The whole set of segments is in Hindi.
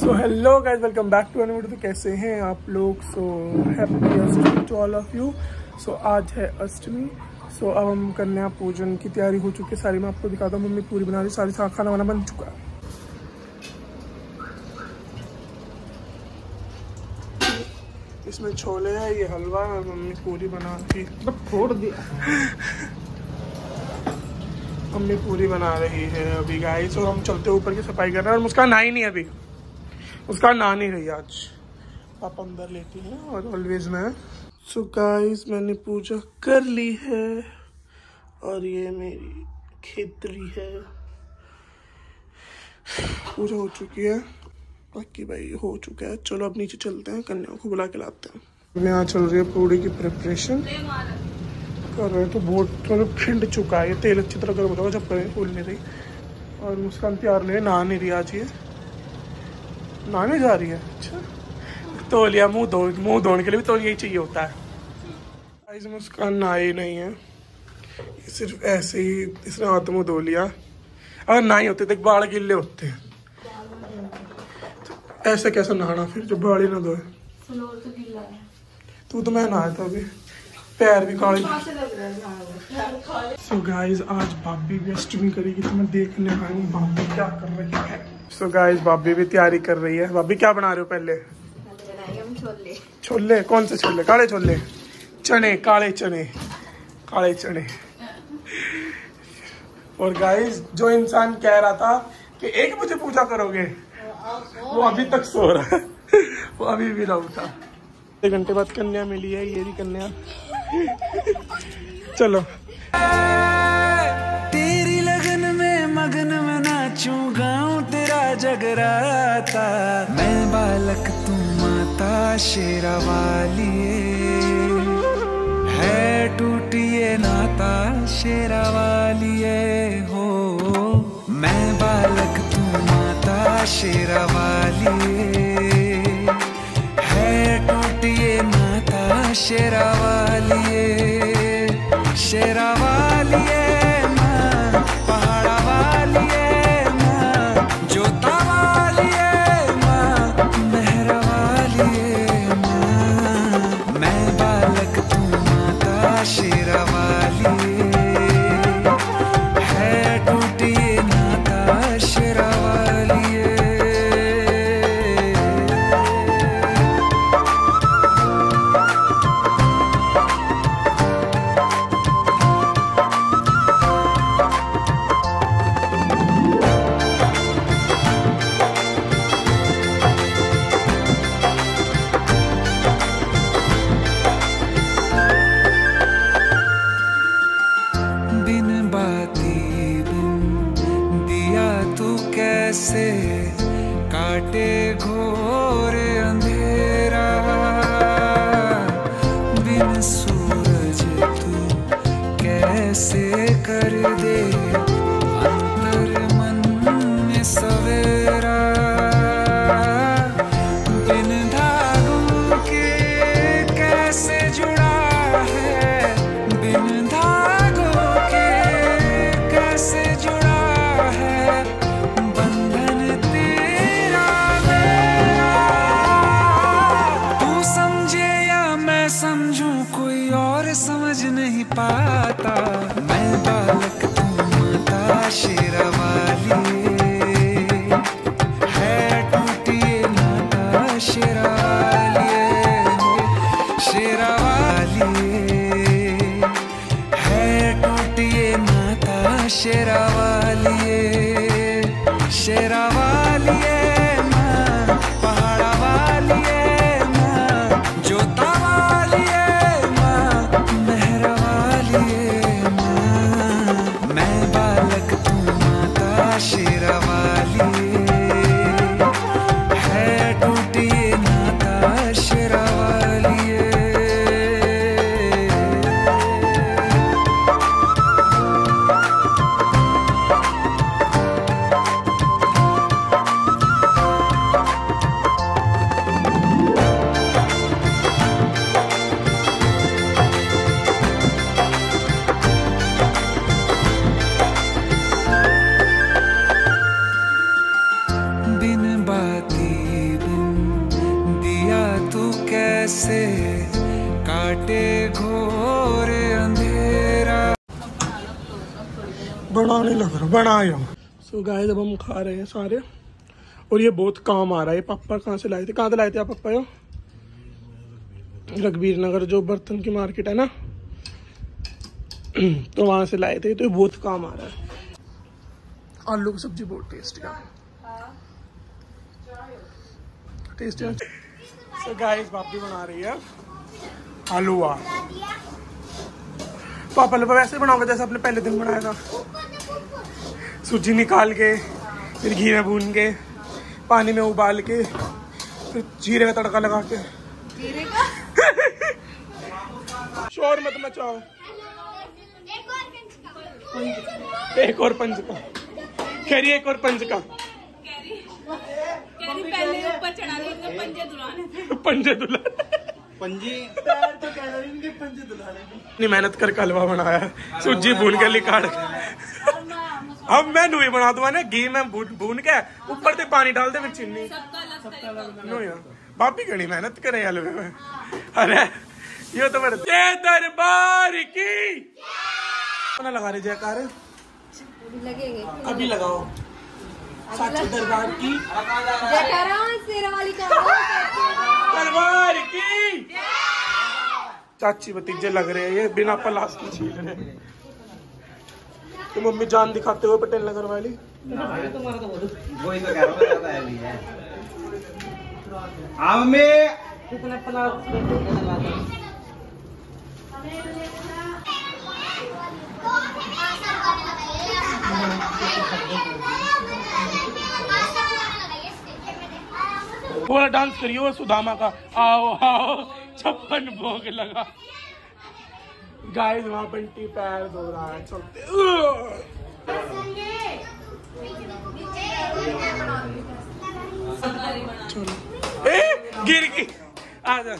So hello guys welcome back to video तो कैसे हैं आप लोग? So happy Ashtami to all of you so आज है अष्टमी सो so, अब हम कन्या पूजन की तैयारी हो चुकी है। सारी मैं आपको दिखाता हूँ। मम्मी पूरी बना रही सारी सारा खाना वाना बन चुका है। इसमें छोले है ये हलवा है मम्मी पूरी बना रही फोड़ दिया। मम्मी पूरी बना रही है अभी गाइस और हम चलते ऊपर की सफ़ाई कर रहे हैं और मुस्कान ही नहीं अभी। मुस्कान ना नहीं रही आज। पापा अंदर लेती हैं और ऑलवेज मैं। सो गाइस मैंने पूजा कर ली है और ये मेरी खेतरी है। पूजा हो चुकी है। बाकी भाई हो चुका है। चलो अब नीचे चलते हैं, कन्याओं को बुला के लाते हैं। यहाँ चल रही है पूड़ी की प्रिपरेशन कर रहे हैं तो बहुत मतलब खिंड चुका है। ये तेल अच्छी तरह गर्म होगा जब करें, फूल नहीं रही। और मुस्कान तैयार ले नहा नहीं रही आज ये। नहाने जा रही है। अच्छा। तो लिया मुँह धो मुँह धोने के लिए भी तो यही चाहिए होता है। आज मुस्कान नहाई नहीं है। ये सिर्फ़ ऐसे ही इसने हाथ मुँह धो लिया। अगर ना ही होते तो बाढ़ गिल्ले होते। हैं तो ऐसे कैसे नहाना फिर जो बाढ़ ही ना धोए? तू तो मैं नहाया था अभी। पैर भी काले। सो गाइस आज भाभी भी अष्टमी करेगी तो मैं देखने आई हूँ भाभी क्या कर रही है? सो गाइस भाभी भी तैयारी कर रही है। भाभी, क्या बना रहे हो पहले? छोले। कौन से छोले? काले छोले। चने, काले चने। काले चने। और गाइस जो इंसान कह रहा था कि एक बजे पूजा करोगे, वो अभी तक सो रहा है। वो अभी भी ना उठा। एक घंटे बाद कन्या मिली है, ये भी कन्या। चलो। जगराता मैं बालक तू माता, शेरा वाली है टूटिए नाता, शेरा वाली हो। मैं बालक तू माता, शेरा वाली है टूटिए नाता, शेरा वाली दे से काटे घोर अंधेरा? बड़ा नहीं लग रहा बड़ा आया सो गाय जब हम खा रहे हैं सारे। और ये बहुत काम आ रहा है। पापा कहाँ से लाए थे? कहाँ से लाए थे आप पापा यो? रघबीर नगर जो बर्तन की मार्केट है ना? तो वहाँ से लाए थे। तो ये बहुत काम आ रहा है। आलू की सब्ज़ी बहुत टेस्टी है। टेस्टी सो गाइस भाभी बना रही है आलू पापा लोग वैसे बनाओगे जैसे आपने पहले दिन बनाया था। सूजी निकाल के फिर घी में भून के पानी में उबाल के फिर जीरे का तड़का लगा के। शोर मत मचाओ। एक और पंच का। कह एक और पंच का। कहरी पहले ऊपर चढ़ा दी उनके पंजे दुलाने पंजे इतनी मेहनत करके हलवा बनाया। सूजी भून के लिकाड़ अब मैं नूई बना दूँगा ना घी में भून भून के ऊपर से पानी डाल दे फिर चीनी। यार बापी घनी मेहनत करे हलवे में अरे ये तो मेरे जय दरबार की। लगा रहे जयकार। अभी लगाओ। साक्षी दरबार की। दरबार की। चाची भतीजे लग रहे हैं ये बिना पलास की छील रहे तो मम्मी जान दिखाते हुए पटेल नगर वाली? वही तो कह थोड़ा डांस करिए वो सुदामा का। आओ आओ छप्पन भोग लगा। गाइस वहाँ बंटी पैर धो रहा है चलते। चलो। ए गिर गई। आ जा।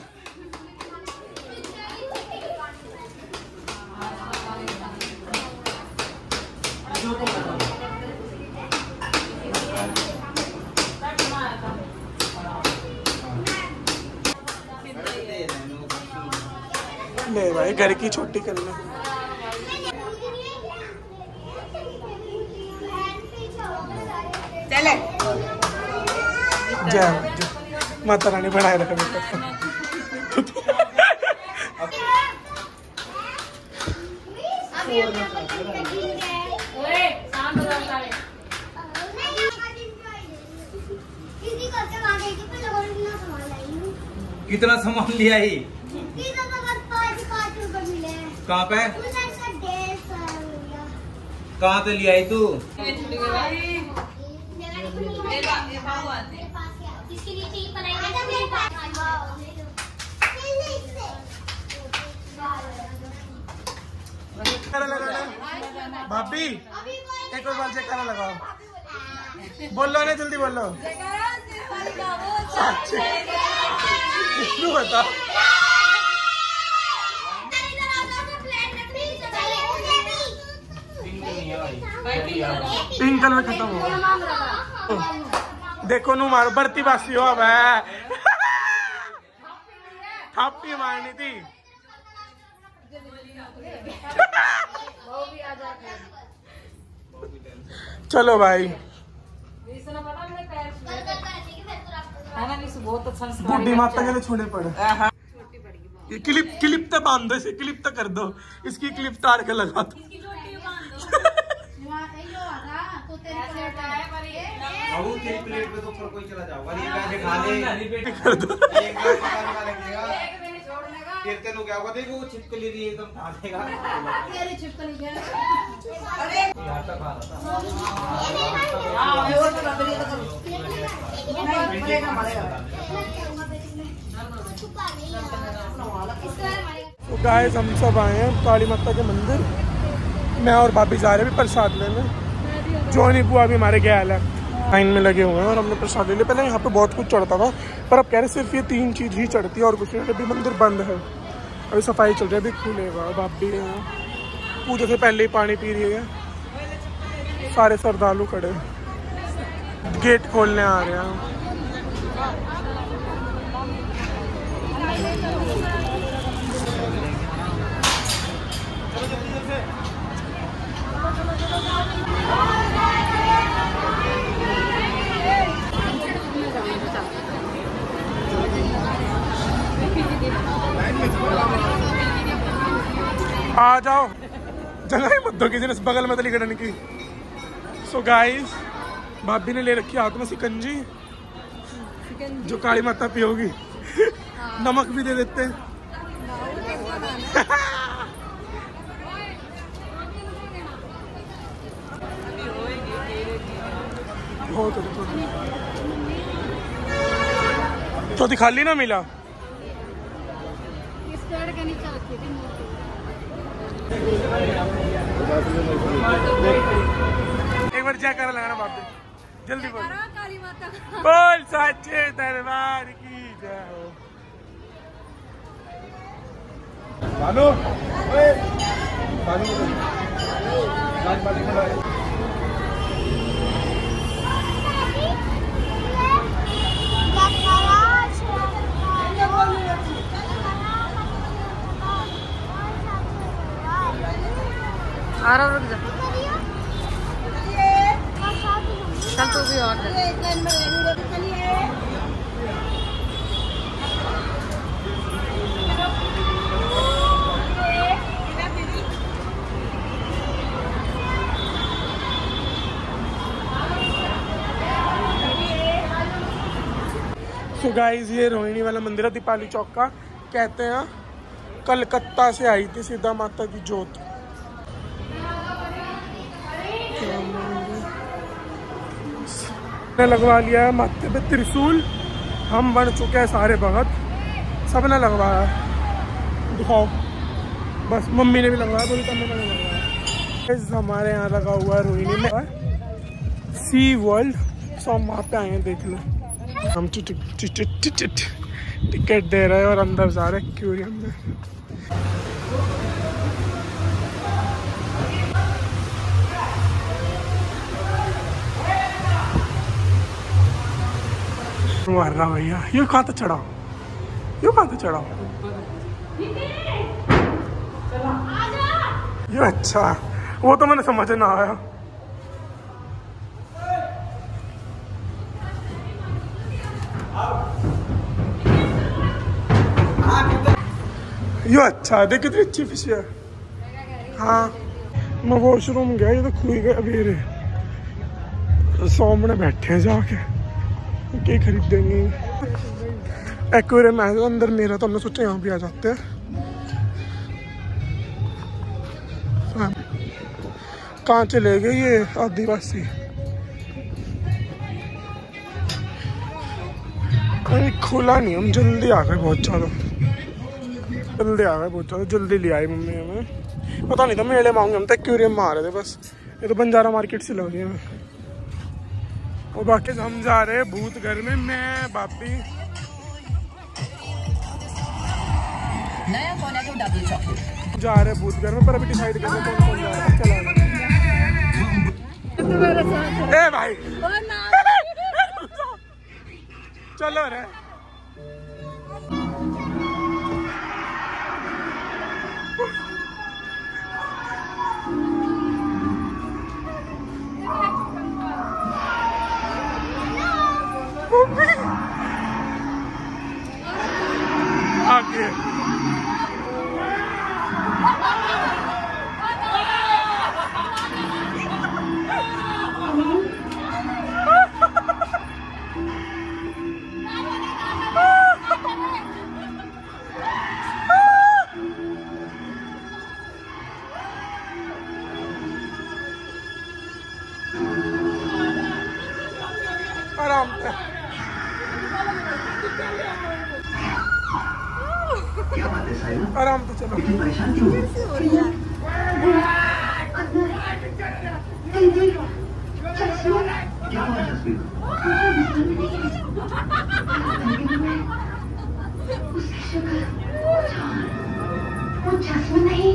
भाई घर की छोटी कर ले जय माता रानी बनाए रखे बेटा। कितना सामान लिया ही? कहाँ पे? कहाँ से लिया ही तू? भाभी एक और बार जयकारा लगाओ। बोलो ना जल्दी बोलो। क्यों बता। पिंक कलर खत्म हो देखो नु मारो बरती बासी हो अब थापी मारनी थी। चलो भाई। बुढ़ी माता के छोड़े पड़े। क्लिप क्लिप तक बाँध दो इसे क्लिप तो कर दो। इसकी क्लिप तार के लगा दो। बाबू तेरी प्लेट पे तो ऊपर कोई चला जाओगा ये पैसे खा ले। कर दो एक बार पता लगेगा फिर तेनू क्या होगा। देखो वो छिपकली रही एकदम खा देगा यहाँ तक खा रहा था। तो गाइस हम सब आए हैं काली माता के मंदिर। मैं और भाभी जा रहे हैं प्रसाद लेने। जोनी बुआ भी हमारे क्या हाल है? लाइन में लगे हुए हैं और हमने प्रसाद ले लिया पहले यहाँ पे बहुत कुछ चढ़ता था, पर अब कह रहे सिर्फ़ ये तीन चीज़ ही चढ़ती है और कुछ नहीं, अभी मंदिर बंद है। अभी सफ़ाई चल रही है, अभी खुलेगा अब आप भी हैं। पूजा से पहले ही पानी पी रही है। सारे श्रद्धालु खड़े गेट खोलने आ रहे हैं आ जाओ जगह ही मत दो किसी ने बगल में तली गड़न की। सो so गाइस भाभी ने ले रखी हाथ में सिकंजी जो काली माता पियोगी। नमक भी दे देते। हैं बहुत है, थोड़ी। चौथी खाली ना मिला? इस पेड़ के नीचे रखी थी एक बार जय कर लगाना बाप जल्दी बोल। काली माता बोल सच्चे दरबार की जय हो बालू ओए बालू राज बालू को लाए आ रहा रुक जा चल तू भी और सो so गाइस ये रोहिणी वाला मंदिर है, दीपाली चौक का। कहते हैं, कलकत्ता से आई थी सीधा माता की जोत ने लगवा लिया है माथे पे त्रिशूल। हम बन चुके हैं सारे भगत। सबने लगवाया। दिखाओ। बस, मम्मी ने भी लगवाया, बोली, तब मैंने लगवाया हमारे यहाँ लगा हुआ है रोहिणी में। सी वर्ल्ड, सो हम वहाँ पे आए हैं, देख लो। हम टिकट दे रहे हैं और अंदर जा रहे हैं एक्वेरियम में मार रहा भैया। ये कहाँ तो चढ़ाओ? ये कहाँ तो चढ़ाओ? ये अच्छा। वो तो मैंने समझ ना आया। ये अच्छा है कितनी अच्छी फ़िश है। हाँ। मैं वॉशरूम गया, ये तो खुल गया अभी रे सामने बैठे जाके। क्या खरीदेंगे। एक्वेरियम है अंदर, मेरा तो हमने सोचा यहाँ भी आ जाते हैं। कहाँ चले गए ये आदिवासी? खुला नहीं, हम जल्दी आ गए बहुत ज़्यादा। जल्दी आ गए बहुत ज़्यादा जल्दी ले आई मम्मी हमें। पता नहीं था मेले मांगे हम तो एक्वेरियम में आ रहे थे बस। ये तो बंजारा मार्केट से लग रही है और बाकी हम जा रहे हैं भूत घर में मैं बापी। नया कोनेटो डबल चॉकलेट जा रहे भूत घर में पर अभी डिसाइड करना कौन कौन जा रहा है। चला। ए भाई। चलो रे। आराम से चलो। उसकी शक्ल वो चश्मा नहीं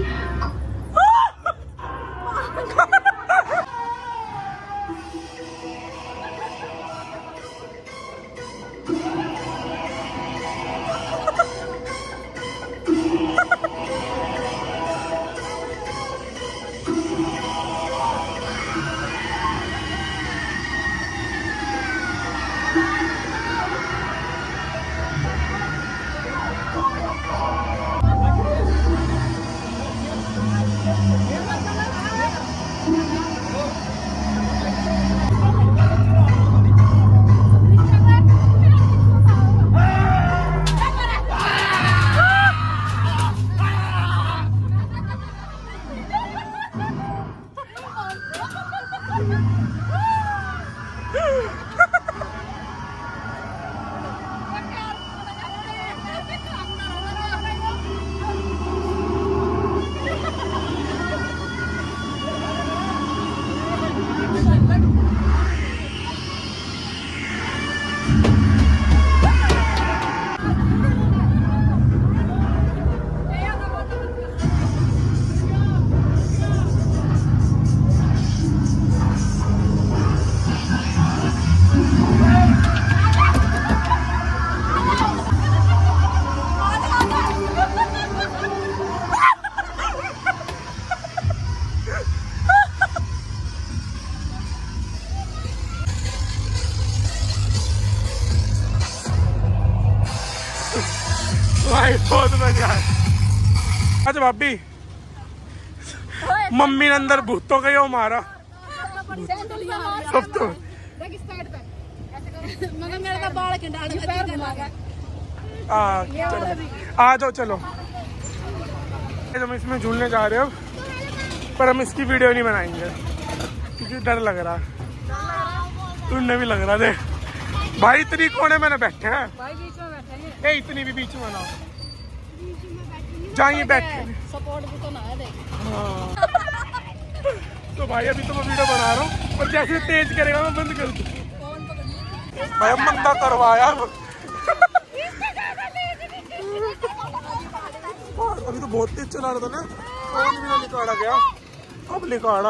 भाभी। मम्मी ने अंदर भूतों का यो मारा। सब तो आ, जाओ चलो। हम इसमें झूलने जा रहे हो पर हम इसकी वीडियो नहीं बनाएँगे। क्योंकि डर लग रहा। तुमने भी लग रहा देख। भाई इतनी कोने मैंने बैठे हैं। भाई बीच में बैठे हैं। ए इतनी भी बीच में ना। जाइए बैठे सपोर्ट भी तो ना है हाँ। तो भाई अभी तो मैं वीडियो बना रहा हूँ पर जैसे तेज करेगा मैं बंद कर दूँ। भाई अब मंदा करवाया अभी तो बहुत तेज चला रहा था ना। फ़ोन भी ना निकाला गया। अब निकाला।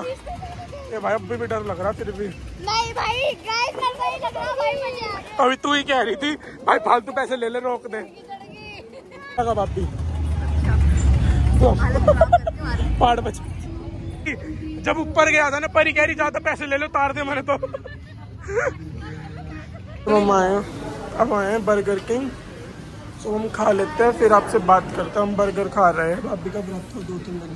ये भाई अब भी डर लग रहा फिर भी नहीं भाई गाइस कर भाई लग रहा भाई मुझे। अभी तू ही कह रही थी भाई फालतू पैसे ले ले रोक दे। लगा जब ऊपर गया था ना, परी कह रही ज़्यादा पैसे ले लो, तार दे मैंने तो। तो हम आए अब आए बर्गर किंग तो हम खा लेते हैं, फिर आपसे बात करते हैं। हम बर्गर खा रहे हैं। भाभी का व्रत था दो तीन दिन।